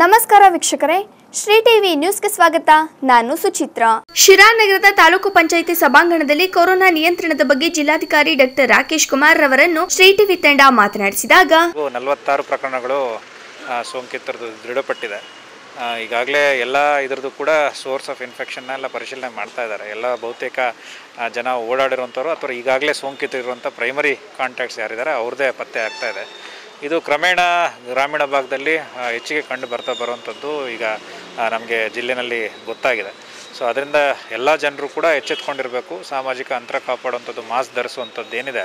ನಮಸ್ಕಾರ ವೀಕ್ಷಕರೇ ಶ್ರೀ ಟಿವಿ ನ್ಯೂಸ್ಗೆ ಸ್ವಾಗತ. ನಾನು ಸುಚಿತ್ರ. ಶಿರಾ ನಗರದ ತಾಲೂಕು ಪಂಚಾಯಿತಿ ಸಭಾಂಗಣದಲ್ಲಿ ಕೊರೋನಾ ನಿಯಂತ್ರಣದ ಬಗ್ಗೆ ಜಿಲ್ಲಾಧಿಕಾರಿ ಡಾಕ್ಟರ್ ರಾಕೇಶ್ ಕುಮಾರ್ ರವರನ್ನು ಶ್ರೀ ಟಿವಿ ತಂಡ ಮಾತನಾಡಿಸಿದಾಗ ನಲವತ್ತಾರು ಪ್ರಕರಣಗಳು ಸೋಂಕಿತರದ್ದು ದೃಢಪಟ್ಟಿದೆ. ಈಗಾಗಲೇ ಎಲ್ಲ ಇದರದ್ದು ಕೂಡ ಸೋರ್ಸ್ ಆಫ್ ಇನ್ಫೆಕ್ಷನ್ನ ಎಲ್ಲ ಪರಿಶೀಲನೆ ಮಾಡ್ತಾ ಇದ್ದಾರೆ. ಎಲ್ಲ ಬಹುತೇಕ ಜನ ಓಡಾಡಿರುವಂಥವ್ರು ಅಥವಾ ಈಗಾಗಲೇ ಸೋಂಕಿತರಿರುವಂಥ ಪ್ರೈಮರಿ ಕಾಂಟ್ಯಾಕ್ಟ್ಸ್ ಯಾರಿದ್ದಾರೆ ಅವ್ರದ್ದೇ ಪತ್ತೆ ಆಗ್ತಾ ಇದೆ. ಇದು ಕ್ರಮೇಣ ಗ್ರಾಮೀಣ ಭಾಗದಲ್ಲಿ ಹೆಚ್ಚಿಗೆ ಕಂಡು ಬರ್ತಾ ಬರುವಂಥದ್ದು ಈಗ ನಮಗೆ ಜಿಲ್ಲೆನಲ್ಲಿ ಗೊತ್ತಾಗಿದೆ. ಸೊ ಅದರಿಂದ ಎಲ್ಲ ಜನರು ಕೂಡ ಎಚ್ಚೆತ್ಕೊಂಡಿರಬೇಕು. ಸಾಮಾಜಿಕ ಅಂತರ ಕಾಪಾಡುವಂಥದ್ದು, ಮಾಸ್ಕ್ ಧರಿಸುವಂಥದ್ದು ಏನಿದೆ,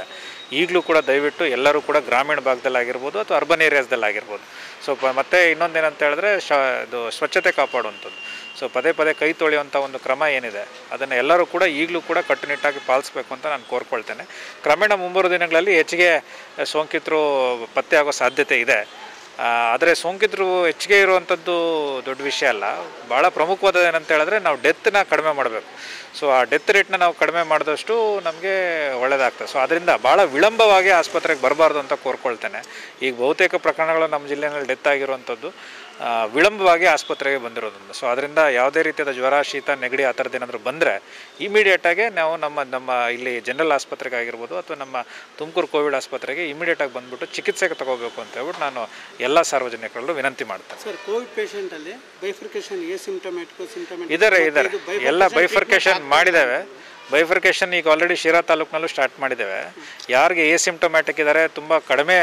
ಈಗಲೂ ಕೂಡ ದಯವಿಟ್ಟು ಎಲ್ಲರೂ ಕೂಡ ಗ್ರಾಮೀಣ ಭಾಗದಲ್ಲಿ ಆಗಿರ್ಬೋದು ಅಥವಾ ಅರ್ಬನ್ ಏರಿಯಾಸ್ದಲ್ಲಿ ಆಗಿರ್ಬೋದು ಸೊ ಪ, ಮತ್ತೆ ಇನ್ನೊಂದೇನಂತ ಹೇಳಿದ್ರೆ, ಶ, ಇದು ಸ್ವಚ್ಛತೆ ಕಾಪಾಡುವಂಥದ್ದು. ಸೊ ಪದೇ ಪದೇ ಕೈ ತೊಳೆಯುವಂಥ ಒಂದು ಕ್ರಮ ಏನಿದೆ, ಅದನ್ನು ಎಲ್ಲರೂ ಕೂಡ ಈಗಲೂ ಕೂಡ ಕಟ್ಟುನಿಟ್ಟಾಗಿ ಪಾಲಿಸಬೇಕು ಅಂತ ನಾನು ಕೋರ್ಕೊಳ್ತೇನೆ. ಕ್ರಮೇಣ ಮುಂಬರುವ ದಿನಗಳಲ್ಲಿ ಹೆಚ್ಚಿಗೆ ಸೋಂಕಿತರು ಪತ್ತೆ ಆಗೋ ಸಾಧ್ಯತೆ ಇದೆ. ಆದರೆ ಸೋಂಕಿತರು ಹೆಚ್ಚಿಗೆ ಇರುವಂಥದ್ದು ದೊಡ್ಡ ವಿಷಯ ಅಲ್ಲ. ಭಾಳ ಪ್ರಮುಖವಾದ ಏನಂತ ಹೇಳಿದ್ರೆ ನಾವು ಡೆತ್ನ ಕಡಿಮೆ ಮಾಡಬೇಕು. ಸೊ ಆ ಡೆತ್ ರೇಟ್ನ ನಾವು ಕಡಿಮೆ ಮಾಡಿದಷ್ಟು ನಮಗೆ ಒಳ್ಳೆಯದಾಗ್ತದೆ ಸೊ ಅದರಿಂದ ಭಾಳ ವಿಳಂಬವಾಗಿ ಆಸ್ಪತ್ರೆಗೆ ಬರಬಾರ್ದು ಅಂತ ಕೋರ್ಕೊಳ್ತೇನೆ. ಈಗ ಬಹುತೇಕ ಪ್ರಕರಣಗಳು ನಮ್ಮ ಜಿಲ್ಲೆಯಲ್ಲಿ ಡೆತ್ ಆಗಿರುವಂಥದ್ದು ವಿಳಂಬವಾಗಿ ಆಸ್ಪತ್ರೆಗೆ ಬಂದಿರೋದ್ರಿಂದ. ಸೊ ಅದರಿಂದ ಯಾವುದೇ ರೀತಿಯಾದ ಜ್ವರ ಶೀತ ನೆಗಡಿ ಆ ಥರದ್ದು ಏನಾದರೂ ಬಂದರೆ ಇಮಿಡಿಯೇಟಾಗೆ ನಾವು ನಮ್ಮ ನಮ್ಮ ಇಲ್ಲಿ ಜನರಲ್ ಆಸ್ಪತ್ರೆಗೆ ಆಗಿರ್ಬೋದು ಅಥವಾ ನಮ್ಮ ತುಮಕೂರು ಕೋವಿಡ್ ಆಸ್ಪತ್ರೆಗೆ ಇಮಿಡಿಯೇಟಾಗಿ ಬಂದ್ಬಿಟ್ಟು ಚಿಕಿತ್ಸೆಗೆ ತಗೋಬೇಕು ಅಂತ ಹೇಳ್ಬಿಟ್ಟು ನಾನು ಎಲ್ಲ ಸಾರ್ವಜನಿಕರಲ್ಲೂ ವಿನಂತಿ ಮಾಡ್ತೇನೆ. ಸರ್ ಕೋವಿಡ್ ಪೇಷಂಟ್ ಅಲ್ಲಿ ಬೈಫರ್ಕೇಶನ್ ಇದ್ದಾರೆ ಇದ್ದಾರೆ ಎಲ್ಲ ಬೈಫರ್ಕೇಶನ್ ಮಾಡಿದ್ದೇವೆ. ಬೈಫರ್ಕೇಶನ್ ಈಗ ಆಲ್ರೆಡಿ ಶಿರಾ ತಾಲೂಕಿನಲ್ಲೂ ಸ್ಟಾರ್ಟ್ ಮಾಡಿದ್ದೇವೆ. ಯಾರಿಗೆ ಎ ಸಿಂಪ್ಟೊಮ್ಯಾಟಿಕ್ ಇದ್ದಾರೆ ತುಂಬ ಕಡಿಮೆ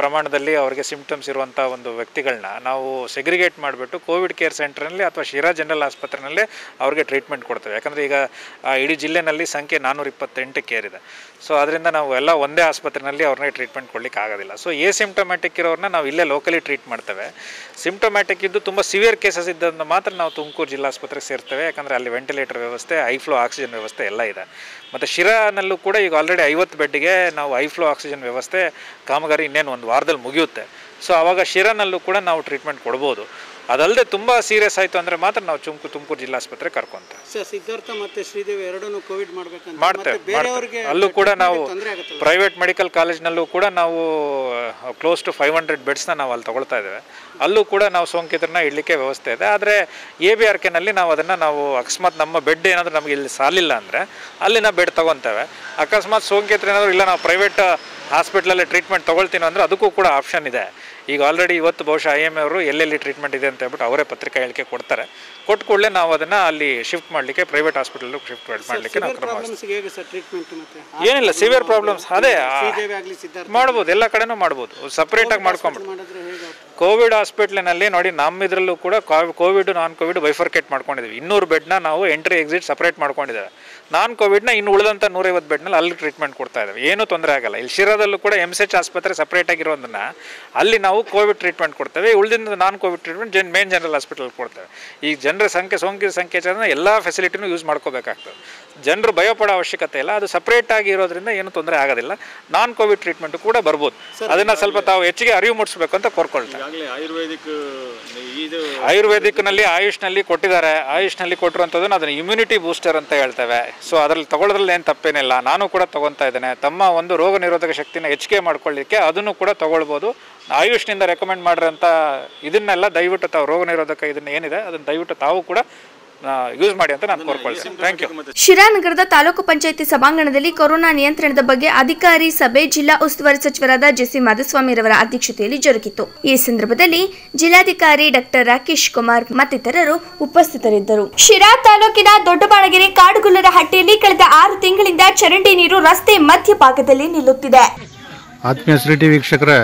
ಪ್ರಮಾಣದಲ್ಲಿ ಅವರಿಗೆ ಸಿಂಪ್ಟಮ್ಸ್ ಇರುವಂಥ ಒಂದು ವ್ಯಕ್ತಿಗಳನ್ನ ನಾವು ಸೆಗ್ರಿಗೇಟ್ ಮಾಡಿಬಿಟ್ಟು ಕೋವಿಡ್ ಕೇರ್ ಸೆಂಟರ್ನಲ್ಲಿ ಅಥವಾ ಶಿರಾ ಜನರಲ್ ಆಸ್ಪತ್ರೆಯಲ್ಲಿ ಅವ್ರಿಗೆ ಟ್ರೀಟ್ಮೆಂಟ್ ಕೊಡ್ತೇವೆ. ಯಾಕಂದರೆ ಈಗ ಇಡೀ ಜಿಲ್ಲೆನಲ್ಲಿ ಸಂಖ್ಯೆ ನಾನ್ನೂರ ಕೇರ್ ಇದೆ. ಸೊ ಅದರಿಂದ ನಾವು ಎಲ್ಲ ಒಂದೇ ಆಸ್ಪತ್ರೆಯಲ್ಲಿ ಅವ್ರನ್ನೇ ಟ್ರೀಟ್ಮೆಂಟ್ ಕೊಡ್ಲಿಕ್ಕೆ ಆಗೋದಿಲ್ಲ. ಸೊ ಎ ಸಿಮ್ಟೊಮ್ಯಾಟಿಕ್ ಇರೋರನ್ನ ನಾವು ಇಲ್ಲೇ ಲೋಕಲಿ ಟ್ರೀಟ್ ಮಾಡ್ತೇವೆ. ಸಿಮ್ಟೊಮ್ಯಾಟಿಕ್ ಇದ್ದು ತುಂಬ ಸಿವಿಯರ್ ಕೇಸಸ್ ಇದ್ದಂದು ಮಾತ್ರ ನಾವು ತುಮಕೂರು ಜಿಲ್ಲಾಸ್ಪತ್ರೆಗೆ ಸೇರ್ತೇವೆ. ಯಾಕಂದರೆ ಅಲ್ಲಿ ವೆಂಟಿಲೇಟರ್ ವ್ಯವಸ್ಥೆ ಐಫ್ಲೋ ಫ್ಲೋ ಆಕ್ಸಿಜನ್ ವ್ಯವಸ್ಥೆ ಎಲ್ಲ ಇದೆ. ಮತ್ತು ಶಿರಾನಲ್ಲೂ ಕೂಡ ಈಗ ಆಲ್ರೆಡಿ ಐವತ್ತು ಬೆಡ್ಗೆ ನಾವು ಐ ಫ್ಲೋ ಆಕ್ಸಿಜನ್ ವ್ಯವಸ್ಥೆ ಕಾಮಗಾರಿ ಇನ್ನೇನು ಒಂದು ವಾರದಲ್ಲಿ ಮುಗಿಯುತ್ತೆ. ಸೊ ಆವಾಗ ಶಿರಾನಲ್ಲೂ ಕೂಡ ನಾವು ಟ್ರೀಟ್ಮೆಂಟ್ ಕೊಡ್ಬೋದು. ಅದಲ್ಲದೆ ತುಂಬ ಸೀರಿಯಸ್ ಆಯಿತು ಅಂದರೆ ಮಾತ್ರ ನಾವು ತುಮಕೂರು ತುಮಕೂರು ಜಿಲ್ಲಾಸ್ಪತ್ರೆ ಕರ್ಕೊಂತ. ಸರ್ ಸಿದ್ಧಾರ್ಥ ಮತ್ತು ಶ್ರೀದೇವಿ ಎರಡನ್ನೂ ಕೋವಿಡ್ ಮಾಡಬೇಕಂತ. ಮಾಡ್ತೇವೆ ಅಲ್ಲೂ ಕೂಡ ನಾವು ಪ್ರೈವೇಟ್ ಮೆಡಿಕಲ್ ಕಾಲೇಜ್ನಲ್ಲೂ ಕೂಡ ನಾವು ಕ್ಲೋಸ್ ಟು ಫೈವ್ ಹಂಡ್ರೆಡ್ ಬೆಡ್ಸ್ನ ನಾವು ಅಲ್ಲಿ ತಗೊಳ್ತಾ ಇದ್ದೇವೆ. ಅಲ್ಲೂ ಕೂಡ ನಾವು ಸೋಂಕಿತರನ್ನ ಇಡಲಿಕ್ಕೆ ವ್ಯವಸ್ಥೆ ಇದೆ. ಆದರೆ ಎ ಬಿ ಆರ್ ಕೆನಲ್ಲಿ ನಾವು ಅದನ್ನು ನಾವು ಅಕಸ್ಮಾತ್ ನಮ್ಮ ಬೆಡ್ ಏನಾದರೂ ನಮಗೆ ಇಲ್ಲಿ ಸಾಲಿಲ್ಲ ಅಂದರೆ ಅಲ್ಲಿನ ಬೆಡ್ ತೊಗೊತೇವೆ. ಅಕಸ್ಮಾತ್ ಸೋಂಕಿತರು ಏನಾದರೂ ಇಲ್ಲ ನಾವು ಪ್ರೈವೇಟ್ ಹಾಸ್ಪಿಟ್ಲಲ್ಲಿ ಟ್ರೀಟ್ಮೆಂಟ್ ತೊಗೊಳ್ತೀನಿ ಅಂದರೆ ಅದಕ್ಕೂ ಕೂಡ ಆಪ್ಷನ್ ಇದೆ. ಈಗ ಆಲ್ರೆಡಿ ಇವತ್ತು ಬಹುಶಃ ಐ ಎಂ ಅವರು ಎಲ್ಲೆಲ್ಲಿ ಟ್ರೀಟ್ಮೆಂಟ್ ಇದೆ ಅಂತ ಹೇಳ್ಬಿಟ್ಟು ಅವರೇ ಪತ್ರಿಕಾ ಹೇಳಿಕೆ ಕೊಡ್ತಾರೆ. ಕೊಟ್ಟು ಕೂಡಲೇ ನಾವು ಅದನ್ನು ಅಲ್ಲಿ ಶಿಫ್ಟ್ ಮಾಡಲಿಕ್ಕೆ ಪ್ರೈವೇಟ್ ಹಾಸ್ಪಿಟಲ್ ಶಿಫ್ಟ್ ಮಾಡಲಿಕ್ಕೆ ನಾವು ಕ್ರಮ ಏನಿಲ್ಲ ಸಿವಿಯರ್ ಪ್ರಾಬ್ಲಮ್ಸ್ ಅದೇ ಮಾಡ್ಬೋದು ಎಲ್ಲ ಕಡೆನೂ ಮಾಡ್ಬೋದು. ಸಪ್ರೇಟಾಗಿ ಮಾಡ್ಕೊಂಬಿಟ್ಟು ಕೋವಿಡ್ ಹಾಸ್ಪಿಟ್ಲಿನಲ್ಲಿ ನೋಡಿ ನಮ್ಮ ಇದರಲ್ಲೂ ಕೂಡ ಕೋವಿಡ್ ನಾನ್ ಕೋವಿಡ್ ವೈಫರ್ಕೇಟ್ ಮಾಡ್ಕೊಂಡಿದ್ದೀವಿ ಇನ್ನೂರು ಬೆಡ್ನ ನಾವು ಎಂಟ್ರಿ ಎಕ್ಸಿಟ್ ಸಪ್ರೇಟ್ ಮಾಡ್ಕೊಂಡಿದ್ದೇವೆ. ನಾನ್ ಕೋವಿಡ್ನ ಇನ್ನು ಉಳಿದಂಥ ನೂರೈವತ್ತು ಬೆಡ್ನಲ್ಲಿ ಅಲ್ಲಿ ಟ್ರೀಟ್ಮೆಂಟ್ ಕೊಡ್ತಾ ಇದ್ದೇವೆ. ಏನೂ ತೊಂದರೆ ಆಗಲ್ಲ. ಇಲ್ಲಿ ಶಿರಾದಲ್ಲೂ ಕೂಡ ಎಂ ಸಿ ಎಚ್ ಆಸ್ಪತ್ರೆ ಸಪ್ರೇಟ್ ಆಗಿರೋದನ್ನ ಅಲ್ಲಿ ನಾವು ಕೋವಿಡ್ ಟ್ರೀಟ್ಮೆಂಟ್ ಕೊಡ್ತೇವೆ. ಉಳಿದಿಂದ ನಾನ್ ಕೋವಿಡ್ ಟ್ರೀಟ್ಮೆಂಟ್ ಜನ್ ಮೇನ್ ಜನರಲ್ ಹಾಸ್ಪಿಟಲ್ ಕೊಡ್ತೇವೆ. ಈಗ ಜನರ ಸಂಖ್ಯೆ ಸೋಂಕಿನ ಸಂಖ್ಯೆ ಹೆಚ್ಚಾದ್ರೆ ಎಲ್ಲ ಫೆಸಿಲಿಟಿನೂ ಯೂಸ್ ಮಾಡ್ಕೋಬೇಕಾಗ್ತದೆ. ಜನರು ಭಯಪಡೋ ಅವಶ್ಯಕತೆ ಇಲ್ಲ. ಅದು ಸಪ್ರೇಟ್ ಆಗಿ ಇರೋದ್ರಿಂದ ಏನು ತೊಂದರೆ ಆಗೋದಿಲ್ಲ. ನಾನ್ ಕೋವಿಡ್ ಟ್ರೀಟ್ಮೆಂಟ್ ಕೂಡ ಬರ್ಬೋದು. ಅದನ್ನ ಸ್ವಲ್ಪ ತಾವು ಹೆಚ್ಚಿಗೆ ಅರಿವು ಮೂಡಿಸಬೇಕು ಅಂತ ಕೋರ್ಕೊಳ್ತಾರೆ ಈಗಾಗಲೇ ಆಯುರ್ವೇದಿಕ್, ಇದು ಆಯುರ್ವೇದಿಕ್ನಲ್ಲಿ ಆಯುಷ್ನಲ್ಲಿ ಕೊಟ್ಟಿದ್ದಾರೆ. ಆಯುಷ್ನಲ್ಲಿ ಕೊಟ್ಟಿರೋಂಥದ್ದನ್ನು ಅದನ್ನು ಇಮ್ಯುನಿಟಿ ಬೂಸ್ಟರ್ ಅಂತ ಹೇಳ್ತೇವೆ. ಸೊ ಅದರಲ್ಲಿ ತಗೊಳ್ಳೋದ್ರಲ್ಲಿ ಏನು ತಪ್ಪೇನಿಲ್ಲ. ನಾನು ಕೂಡ ತೊಗೊತಾ ಇದ್ದೇನೆ. ತಮ್ಮ ಒಂದು ರೋಗ ನಿರೋಧಕ ಶಕ್ತಿನ ಹೆಚ್ಚಿಗೆ ಮಾಡ್ಕೊಳ್ಳಿಕ್ಕೆ ಅದನ್ನು ಕೂಡ ತಗೊಳ್ಬೋದು. ಆಯುಷ್ನಿಂದ ರೆಕಮೆಂಡ್ ಮಾಡಿರೋಂಥ ಇದನ್ನೆಲ್ಲ ದಯವಿಟ್ಟು ತಾವು ರೋಗ ನಿರೋಧಕ ಇದನ್ನ ಏನಿದೆ, ಅದನ್ನು ದಯವಿಟ್ಟು ತಾವು ಕೂಡ ಯೂಸ್ ಮಾಡಿ ಅಂತ ನಾನು ಕೋರ್ಕೊಳ್ತೀನಿ. ಥ್ಯಾಂಕ್ ಯು ಶಿರಾ ನಗರದ ತಾಲೂಕು ಪಂಚಾಯಿತಿ ಸಭಾಂಗಣದಲ್ಲಿ ಕೊರೋನಾ ನಿಯಂತ್ರಣದ ಬಗ್ಗೆ ಅಧಿಕಾರಿ ಸಭೆ ಜಿಲ್ಲಾ ಉಸ್ತುವಾರಿ ಸಚಿವರಾದ ಜೆಸಿ ಮಾಧುಸ್ವಾಮಿರವರ ಅಧ್ಯಕ್ಷತೆಯಲ್ಲಿ ಜರುಗಿತು. ಈ ಸಂದರ್ಭದಲ್ಲಿ ಜಿಲ್ಲಾಧಿಕಾರಿ ಡಾಕ್ಟರ್ ರಾಕೇಶ್ ಕುಮಾರ್ ಮತ್ತಿತರರು ಉಪಸ್ಥಿತರಿದ್ದರು. ಶಿರಾ ತಾಲೂಕಿನ ದೊಡ್ಡಬಾಣಗೆರೆ ಕಾಡುಗುಲ್ಲರ ಹಟ್ಟಿಯಲ್ಲಿ ಕಳೆದ ಆರು ತಿಂಗಳಿಂದ ಚರಂಡಿ ನೀರು ರಸ್ತೆ ಮಧ್ಯಭಾಗದಲ್ಲಿ ನಿಲ್ಲುತ್ತಿದೆ. ಆತ್ಮೀಯ ಟಿ ವೀಕ್ಷಕರೇ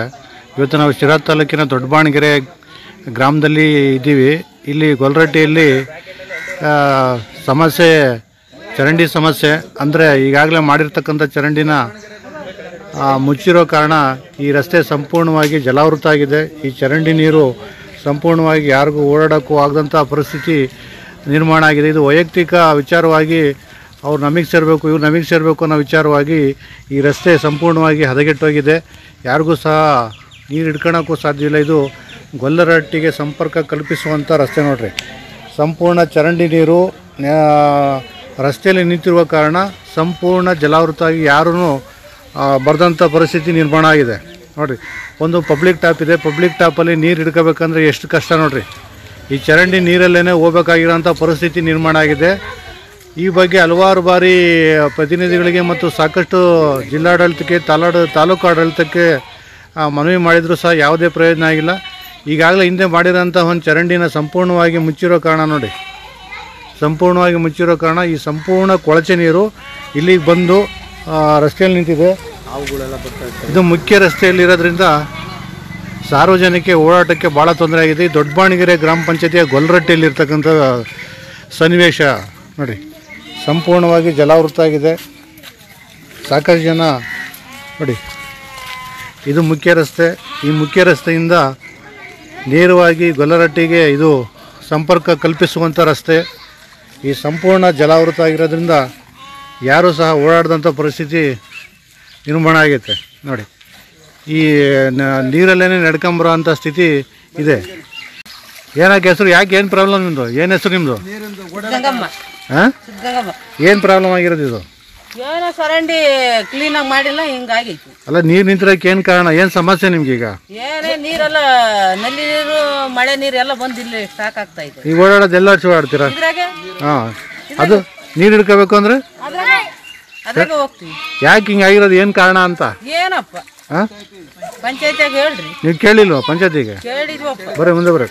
ಇವತ್ತು ನಾವು ಶಿರಾ ತಾಲೂಕಿನ ದೊಡ್ಡಬಾಣಗೆರೆ ಗ್ರಾಮದಲ್ಲಿ ಇದ್ದೀವಿ ಇಲ್ಲಿ ಗೊಲ್ರಟ್ಟಿಯಲ್ಲಿ ಸಮಸ್ಯೆ, ಚರಂಡಿ ಸಮಸ್ಯೆ, ಅಂದರೆ ಈಗಾಗಲೇ ಮಾಡಿರ್ತಕ್ಕಂಥ ಚರಂಡಿನ ಮುಚ್ಚಿರೋ ಕಾರಣ ಈ ರಸ್ತೆ ಸಂಪೂರ್ಣವಾಗಿ ಜಲಾವೃತ ಆಗಿದೆ. ಈ ಚರಂಡಿ ನೀರು ಸಂಪೂರ್ಣವಾಗಿ ಯಾರಿಗೂ ಓಡಾಡೋಕ್ಕೂ ಆಗದಂಥ ಪರಿಸ್ಥಿತಿ ನಿರ್ಮಾಣ ಆಗಿದೆ. ಇದು ವೈಯಕ್ತಿಕ ವಿಚಾರವಾಗಿ ಅವ್ರು ನಮಗೆ ಸೇರಬೇಕು, ಇವ್ರು ನಮಗೆ ಸೇರಬೇಕು ಅನ್ನೋ ವಿಚಾರವಾಗಿ ಈ ರಸ್ತೆ ಸಂಪೂರ್ಣವಾಗಿ ಹದಗೆಟ್ಟೋಗಿದೆ. ಯಾರಿಗೂ ಸಹ ನೀರು ಹಿಡ್ಕೊಳಕ್ಕೂ ಸಾಧ್ಯ ಇಲ್ಲ ಇದು ಗೊಲ್ಲರಟ್ಟಿಗೆ ಸಂಪರ್ಕ ಕಲ್ಪಿಸುವಂಥ ರಸ್ತೆ ನೋಡ್ರಿ. ಸಂಪೂರ್ಣ ಚರಂಡಿ ನೀರು ರಸ್ತೆಯಲ್ಲಿ ನಿಂತಿರುವ ಕಾರಣ ಸಂಪೂರ್ಣ ಜಲಾವೃತ ಆಗಿ ಯಾರೂ ಬರೆದಂಥ ಪರಿಸ್ಥಿತಿ ನಿರ್ಮಾಣ ಆಗಿದೆ. ನೋಡಿರಿ, ಒಂದು ಪಬ್ಲಿಕ್ ಟ್ಯಾಪ್ ಇದೆ. ಪಬ್ಲಿಕ್ ಟ್ಯಾಪಲ್ಲಿ ನೀರು ಹಿಡ್ಕೋಬೇಕಂದ್ರೆ ಎಷ್ಟು ಕಷ್ಟ ನೋಡಿರಿ. ಈ ಚರಂಡಿ ನೀರಲ್ಲೇ ಹೋಗ್ಬೇಕಾಗಿರೋಂಥ ಪರಿಸ್ಥಿತಿ ನಿರ್ಮಾಣ ಆಗಿದೆ. ಈ ಬಗ್ಗೆ ಹಲವಾರು ಬಾರಿ ಪ್ರತಿನಿಧಿಗಳಿಗೆ ಮತ್ತು ಸಾಕಷ್ಟು ಜಿಲ್ಲಾಡಳಿತಕ್ಕೆ, ತಾಲಾಡ, ತಾಲೂಕು ಆಡಳಿತಕ್ಕೆ ಮನವಿ ಮಾಡಿದರೂ ಸಹ ಯಾವುದೇ ಪ್ರಯೋಜನ ಆಗಿಲ್ಲ. ಈಗಾಗಲೇ ಹಿಂದೆ ಮಾಡಿರೋಂಥ ಒಂದು ಚರಂಡಿನ ಸಂಪೂರ್ಣವಾಗಿ ಮುಚ್ಚಿರೋ ಕಾರಣ ನೋಡಿ. ಸಂಪೂರ್ಣವಾಗಿ ಮುಚ್ಚಿರೋ ಕಾರಣ ಈ ಸಂಪೂರ್ಣ ಕೊಳಚೆ ನೀರು ಇಲ್ಲಿಗೆ ಬಂದು ರಸ್ತೆಯಲ್ಲಿ ನಿಂತಿದೆ. ಇದು ಮುಖ್ಯ ರಸ್ತೆಯಲ್ಲಿರೋದ್ರಿಂದ ಸಾರ್ವಜನಿಕ ಓಡಾಟಕ್ಕೆ ಭಾಳ ತೊಂದರೆ ಆಗಿದೆ. ಈ ದೊಡ್ಡಬಾಣಗೆರೆ ಗ್ರಾಮ ಪಂಚಾಯತಿಯ ಗೊಲ್ರಟ್ಟಿಯಲ್ಲಿರ್ತಕ್ಕಂಥ ಸನ್ನಿವೇಶ ನೋಡಿ. ಸಂಪೂರ್ಣವಾಗಿ ಜಲಾವೃತ ಆಗಿದೆ. ಸಾಕಷ್ಟು ಜನ ನೋಡಿ. ಇದು ಮುಖ್ಯ ರಸ್ತೆ. ಈ ಮುಖ್ಯ ರಸ್ತೆಯಿಂದ ನೇರವಾಗಿ ಗೊಲ್ಲರಟ್ಟಿಗೆ ಇದು ಸಂಪರ್ಕ ಕಲ್ಪಿಸುವಂಥ ರಸ್ತೆ. ಈ ಸಂಪೂರ್ಣ ಜಲಾವೃತ ಆಗಿರೋದ್ರಿಂದ ಯಾರೂ ಸಹ ಓಡಾಡದಂಥ ಪರಿಸ್ಥಿತಿ ನಿರ್ಮಾಣ ಆಗೈತೆ. ನೋಡಿ ಈ ನೀರಲ್ಲೇ ನಡ್ಕೊಂಬರೋ ಅಂಥ ಸ್ಥಿತಿ ಇದೆ. ಏನಾಕೆ ಹೆಸರು ಯಾಕೆ ಏನು ಪ್ರಾಬ್ಲಮ್ ನಿಮ್ಮದು ಏನು ಹೆಸರು ನಿಮ್ಮದು ಹಾಂ? ಏನು ಪ್ರಾಬ್ಲಮ್ ಆಗಿರೋದು ಇದು? ಏನೋ ಚರಂಡಿ ಕ್ಲೀನಾಗಿ ಮಾಡಿಲ್ಲ ಹಿಂಗಾಗೈತಿ. ಅಲ್ಲ ನೀರು ನಿಂತಿರೋಕೆ ಏನು ಕಾರಣ? ಏನು ಸಮಸ್ಯೆ ನಿಮ್ಗೆ ಈಗ? ಏನೇ ನೀರೆಲ್ಲ ನಲ್ಲಿ ನೀರು ಮಳೆ ನೀರು ಎಲ್ಲ ಬಂದು ಇಲ್ಲಿ ಸ್ಟಾಕ್ ಆಗ್ತಾ ಇದೆ. ಈಗ ಓಡಾಡೋದು ಎಲ್ಲ ಓಡಾಡ್ತೀರಾ? ಇದ್ರಾಗೆ? ಹಾಂ. ಅದು ನೀರು ಹಿಡ್ಕೋಬೇಕು ಅಂದ್ರೆ? ಅದ್ರಾಗೆ ಅದ್ರಾಗೆ ಹೋಗ್ತೀವಿ. ಯಾಕೆ ಹಿಂಗೆ ಆಗಿರೋದು? ಏನು ಕಾರಣ ಅಂತ? ಏನಪ್ಪ? ಹಾಂ ಪಂಚಾಯತಿಯಾಗ ಹೇಳ್ರಿ. ನೀವು ಕೇಳಿಲ್ವಾ ಪಂಚಾಯತಿಗೆ? ಕೇಳಿದ್ವಪ್ಪ. ಬರ್ರಿ ಮುಂದೆ ಬರ್ರಿ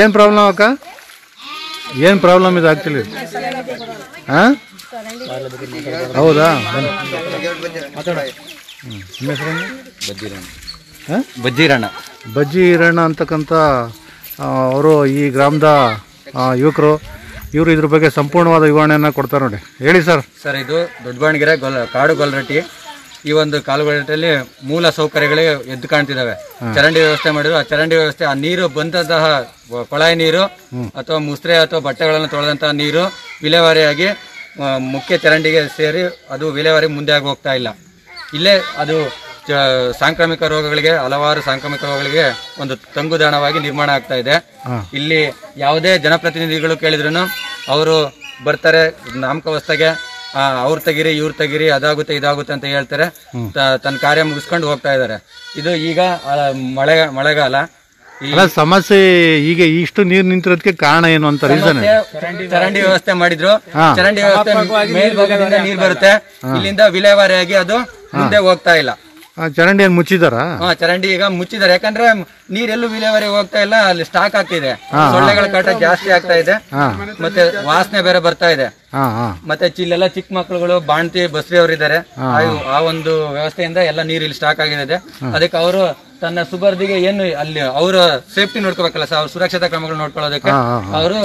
ಏನು ಪ್ರಾಬ್ಲಮ್ ಅಕ್ಕ? ಏನು ಪ್ರಾಬ್ಲಮ್ ಇದು ಆಗ್ತಿಲ್ಲ? ಹಾಂ ಹೌದಾ? ಬಜ್ಜಿರಣ್ಣ? ಬಜ್ಜಿರಣ್ಣ. ಬಜ್ಜಿ ಈರಣ್ಣ ಅಂತಕ್ಕಂಥ ಅವರು ಈ ಗ್ರಾಮದ ಯುವಕರು ಇವರು ಇದ್ರ ಬಗ್ಗೆ ಸಂಪೂರ್ಣವಾದ ವಿವರಣೆಯನ್ನು ಕೊಡ್ತಾರೆ ನೋಡಿ. ಹೇಳಿ ಸರ್. ಸರ್ ಇದು ದೊಡ್ಡಬಾಣಗೆರೆ ಗೊಲ್ ಕಾಡು ಗೊಲ್ರಟ್ಟಿ. ಈ ಒಂದು ಕಾಲುಗಳಲ್ಲಿ ಮೂಲ ಸೌಕರ್ಯಗಳೇ ಎದ್ದು ಕಾಣ್ತಿದ್ದಾವೆ ಚರಂಡಿ ವ್ಯವಸ್ಥೆ ಮಾಡಿದ್ರು. ಆ ಚರಂಡಿ ವ್ಯವಸ್ಥೆ ಆ ನೀರು ಬಂದಂತಹ ಕೊಳಾಯಿ ನೀರು ಅಥವಾ ಮುಸ್ರೆ ಅಥವಾ ಬಟ್ಟೆಗಳನ್ನು ತೊಳೆದಂತಹ ನೀರು ವಿಲೇವಾರಿಯಾಗಿ ಮುಖ್ಯ ಚರಂಡಿಗೆ ಸೇರಿ ಅದು ವಿಲೇವಾರಿ ಮುಂದೆ ಆಗಿ ಹೋಗ್ತಾ ಇಲ್ಲ. ಇಲ್ಲೇ ಅದು ಸಾಂಕ್ರಾಮಿಕ ರೋಗಗಳಿಗೆ ಹಲವಾರು ಸಾಂಕ್ರಾಮಿಕ ರೋಗಗಳಿಗೆ ಒಂದು ತಂಗುದಾಣವಾಗಿ ನಿರ್ಮಾಣ ಆಗ್ತಾ ಇದೆ. ಇಲ್ಲಿ ಯಾವುದೇ ಜನಪ್ರತಿನಿಧಿಗಳು ಕೇಳಿದ್ರು ಅವರು ಬರ್ತಾರೆ ನಾಮಕಾವಸ್ಥೆಗೆ ಅವ್ರು ತೆಗಿರಿ ಇವ್ರು ತೆಗಿರಿ ಅದಾಗುತ್ತೆ ಇದಾಗುತ್ತೆ ಅಂತ ಹೇಳ್ತಾರೆ. ತನ್ನ ಕಾರ್ಯ ಮುಗಿಸ್ಕೊಂಡು ಹೋಗ್ತಾ ಇದ್ದಾರೆ. ಇದು ಈಗ ಮಳೆ ಮಳೆಗಾಲ. ಅಲ್ಲ ಸಮಸ್ಯೆ ಈಗ ಇಷ್ಟು ನೀರು ನಿಂತಿರೋದಕ್ಕೆ ಕಾರಣ ಏನು ಅಂತ ರೀಸನ್ ಚರಂಡಿ- ಚರಂಡಿ ವ್ಯವಸ್ಥೆ ಮಾಡಿದ್ರು. ಚರಂಡಿ ವ್ಯವಸ್ಥೆ ಮೇಲ್ಭಾಗದಿಂದ ನೀರು ಬರುತ್ತೆ. ಇಲ್ಲಿಂದ ವಿಲೇವಾರಿಯಾಗಿ ಅದು ಮುಂದೆ ಹೋಗ್ತಾ ಇಲ್ಲ. ಚರಂಡಿ ಏನ್ ಮುಚ್ಚಿದಾರ? ಹಾ ಚರಂಡಿ ಈಗ ಮುಚ್ಚಿದಾರೆ. ಯಾಕಂದ್ರೆ ನೀರೆಲ್ಲೂ ವಿಲೇವಾರಿ ಹೋಗ್ತಾ ಇಲ್ಲ ಅಲ್ಲಿ ಸ್ಟಾಕ್ ಆಗ್ತಿದೆ ಸೊಳ್ಳೆಗಳ ಕಾಟ ಜಾಸ್ತಿ ಆಗ್ತಾ ಇದೆ. ಮತ್ತೆ ವಾಸನೆ ಬೇರೆ ಬರ್ತಾ ಇದೆ. ಹಾಂ ಹಾಂ. ಮತ್ತೆ ಇಲ್ಲೆಲ್ಲ ಚಿಕ್ಕ ಮಕ್ಕಳುಗಳು ಬಾಣ್ತಿ ಬಸ್ರಿ ಅವರಿದ್ದಾರೆ ಆ ಒಂದು ವ್ಯವಸ್ಥೆಯಿಂದ ಎಲ್ಲ ನೀರು ಇಲ್ಲಿ ಸ್ಟಾಕ್ ಆಗಿದೆ ಅದಕ್ಕೆ ಅವರು ತನ್ನ ಸುಬರ್ದಿಗೆ ಏನು ಅಲ್ಲಿ ಅವರ ಸೇಫ್ಟಿ ನೋಡ್ಕೋಬೇಕಲ್ಲ ಸರ್ ಅವ್ರ ಸುರಕ್ಷತಾ ಕ್ರಮಗಳು ನೋಡ್ಕೊಳ್ಳೋದಕ್ಕೆ. ಅವರು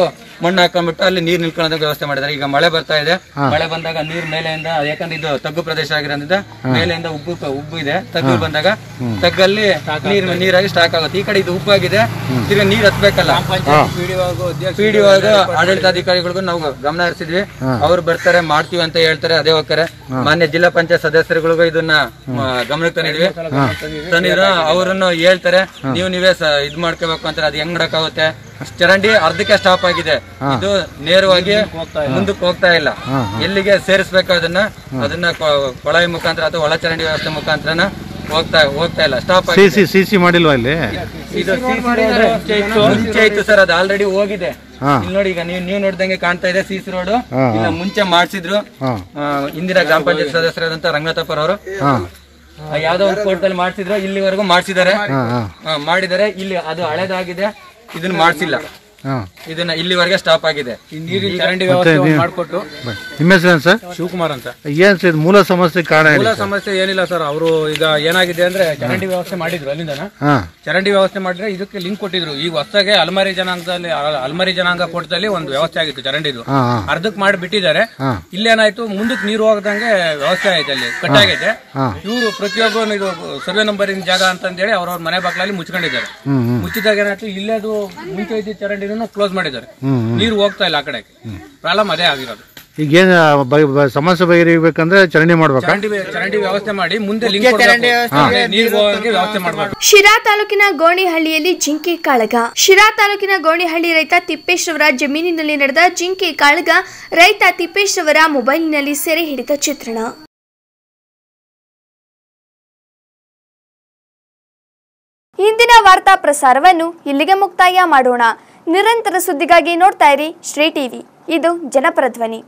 ಮಣ್ಣು ಹಾಕೊಂಡ್ಬಿಟ್ಟು ಅಲ್ಲಿ ನೀರ್ ನಿಲ್ಕೊಳ್ಳೋದಕ್ಕೆ ವ್ಯವಸ್ಥೆ ಮಾಡಿದ್ದಾರೆ ಈಗ ಮಳೆ ಬರ್ತಾ ಇದೆ. ಮಳೆ ಬಂದಾಗ ನೀರ್ ಮೇಲೆಯಿಂದ ಯಾಕಂದ್ರೆ ಇದು ತಗ್ಗು ಪ್ರದೇಶ ಆಗಿರೋದ್ರಿಂದ ಮೇಲೆಯಿಂದ ಉಬ್ಬು ಉಬ್ಬು ಇದೆ. ತಗ್ಗು ಬಂದಾಗ ತಗ್ಗಲ್ಲಿ ನೀರ್ ನೀರಾಗಿ ಸ್ಟಾಕ್ ಆಗುತ್ತೆ. ಈ ಕಡೆ ಇದು ಉಬ್ಬಾಗಿದೆ ತಿರ್ಗಿ ನೀರ್ ಹತ್ಬೇಕಲ್ಲ. ಪಿಡಿಒ ಆಡಳಿತಾಧಿಕಾರಿಗಳಿಗೂ ನಾವು ಗಮನ ಹರಿಸಿದ್ವಿ. ಅವ್ರು ಬರ್ತಾರೆ ಮಾಡ್ತೀವಿ ಅಂತ ಹೇಳ್ತಾರೆ. ಅದೇ ಹೋಗ್ತಾರೆ ಮಾನ್ಯ ಜಿಲ್ಲಾ ಪಂಚಾಯತ್ ಸದಸ್ಯರುಗಳಿಗೂ ಇದನ್ನ ಗಮನಕ್ಕೆ ತಂದಿದ್ವಿ. ತಂದಿದ್ರು ಅವರನ್ನು ಹೇಳ್ತಾರೆ ನೀವು ನೀವೇ ಇದ್ ಮಾಡ್ಕೋಬೇಕು ಅಂತಾರೆ ಅದು ಹೆಂಗ್ ನಡಕಾಗುತ್ತೆ? ಚರಂಡಿ ಅರ್ಧಕ್ಕೆ ಸ್ಟಾಪ್ ಆಗಿದೆ. ಇದು ನೇರವಾಗಿ ಮುಂದಕ್ಕೆ ಹೋಗ್ತಾ ಇಲ್ಲ. ಎಲ್ಲಿಗೆ ಸೇರಿಸ್ಬೇಕು ಅದನ್ನ? ಅದನ್ನ ಕೊಳವೆ ಕೊಳಾಯಿ ಮುಖಾಂತರ ಅಥವಾ ಒಳ ಚರಂಡಿ ವ್ಯವಸ್ಥೆ ಮುಖಾಂತರನ ಹೋಗ್ತಾ ಹೋಗ್ತಾ ಇಲ್ಲ. ಸ್ಟಾಪ್ ಸಿಸಿ ಆಗಿದೆ. ಸಿ ಸಿ ಸಿ ಮಾಡಿಲ್ವಾ ಇಲ್ಲಿ? ಇದು ಮುಂಚೆ ಇತ್ತು. ಸರ್ ಅದು ಆಲ್ರೆಡಿ ಹೋಗಿದೆ. ಇಲ್ಲಿ ನೋಡಿ ಈಗ ನೀವು ನೀವು ನೋಡ್ದಂಗೆ ಕಾಣ್ತಾ ಇದೆ ಸಿ ಸಿ ರೋಡ್. ಇಲ್ಲ ಮುಂಚೆ ಮಾಡಿಸಿದ್ರು. ಇಂದಿನ ಗ್ರಾಮ ಪಂಚಾಯತ್ ಸದಸ್ಯರಾದಂತ ರಂಗನಾಥಪ್ಪ ಅವರು. ಯಾವ್ದೋ ಒಂದು ಕೋರ್ಟಲ್ಲಿ ಮಾಡಿಸಿದ್ರು ಇಲ್ಲಿವರೆಗೂ ಮಾಡಿಸಿದ್ದಾರೆ. ಮಾಡಿದ್ದಾರೆ. ಇಲ್ಲಿ ಅದು ಹಳೇದಾಗಿದೆ. ಇದನ್ನ ಮಾಡಿಸಿಲ್ಲ. ಇದನ್ನ ಇಲ್ಲಿವರೆಗೆ ಸ್ಟಾಪ್ ಆಗಿದೆ. ನೀರಿನ ಚರಂಡಿ ವ್ಯವಸ್ಥೆ ಮಾಡಿಕೊಟ್ಟು ನಿಮ್ಮ ಹೆಸರೇನು ಸರ್? ಶಿವಕುಮಾರ್ ಅಂತ. ಏನ್ ಸರ್ ಇದು? ಮೂಲ ಸಮಸ್ಯೆ ಕಾರಣ ಮೂಲ ಸಮಸ್ಯೆ ಏನಿಲ್ಲ ಸರ್. ಅವರು ಈಗ ಏನಾಗಿದೆ ಅಂದ್ರೆ ಚರಂಡಿ ವ್ಯವಸ್ಥೆ ಮಾಡಿದ್ರು ಅಲ್ಲಿಂದನ. ಹಾಂ. ಚರಂಡಿ ವ್ಯವಸ್ಥೆ ಮಾಡಿದ್ರೆ ಇದಕ್ಕೆ ಲಿಂಕ್ ಕೊಟ್ಟಿದ್ರು. ಈಗ ಹೊಸದಾಗೆ ಅಲ್ಮಾರಿ ಜನಾಂಗದಲ್ಲಿ ಅಲ್- ಅಲ್ಮಾರಿ ಜನಾಂಗ ಕೋಟದಲ್ಲಿ ಒಂದು ವ್ಯವಸ್ಥೆ ಆಗಿತ್ತು ಚರಂಡಿದು. ಹಾಂ ಹಾಂ. ಅರ್ಧಕ್ ಮಾಡಿ ಬಿಟ್ಟಿದ್ದಾರೆ ಇಲ್ಲೇನಾಯ್ತು? ಮುಂದಕ್ಕೆ ನೀರು ಹೋಗದಂಗೆ ವ್ಯವಸ್ಥೆ ಆಯ್ತು ಅಲ್ಲಿ. ಕಟ್ಟಾಗೈತೆ. ಇವರು ಪ್ರತಿಯೊಬ್ಬರು ಇದು ಸರ್ವೆ ನಂಬರಿನ ಜಾಗ ಅಂತಂದೇಳಿ ಅವ್ರವ್ರ ಮನೆ ಬಾಗ್ಲಲ್ಲಿ ಮುಚ್ಕೊಂಡಿದ್ದಾರೆ. ಮುಚ್ಚಿದಾಗ ಏನಾಯ್ತು? ಇಲ್ಲೇ ಅದು ಮುಂಚೆ ಇದ್ದ ಚರಂಡಿನೂ ಕ್ಲೋಸ್ ಮಾಡಿದ್ದಾರೆ. ನೀರು ಹೋಗ್ತಾ ಇಲ್ಲ ಆ ಕಡೆ. ಪ್ರಾಬ್ಲಮ್ ಅದೇ ಆಗಿರೋದು. ಈಗೇನು ಸಮಸ್ಯೆ ಬಗೆಹರಿಬೇಕಂದ್ರೆ ಚರಂಡಿ ಮಾಡಬೇಕು ಚರಂಡಿ ಚರಂಡಿ ವ್ಯವಸ್ಥೆ ಮಾಡಿ ಮುಂದೆ ಲಿಂಕ್ ನೀರು ಹೋಗಂಗೆ ವ್ಯವಸ್ಥೆ ಮಾಡಬೇಕು. ಶಿರಾ ತಾಲೂಕಿನ ಗೋಣಿಹಳ್ಳಿಯಲ್ಲಿ ಜಿಂಕೆ ಕಾಳಗ. ಶಿರಾ ತಾಲೂಕಿನ ಗೋಣಿಹಳ್ಳಿ ರೈತ ತಿಪ್ಪೇಶ್ ಅವರ ಜಮೀನಿನಲ್ಲಿ ನಡೆದ ಜಿಂಕೆ ಕಾಳಗ ರೈತ ತಿಪ್ಪೇಶ್ ಅವರ ಮೊಬೈಲ್ನಲ್ಲಿ ಸೆರೆ ಹಿಡಿದ ಚಿತ್ರಣ. ಇಂದಿನ ವಾರ್ತಾ ಪ್ರಸಾರವನ್ನು ಇಲ್ಲಿಗೆ ಮುಕ್ತಾಯ ಮಾಡೋಣ. ನಿರಂತರ ಸುದ್ದಿಗಾಗಿ ನೋಡ್ತಾ ಇರಿ ಶ್ರೀ ಟಿವಿ. ಇದು ಜನಪರ ಧ್ವನಿ.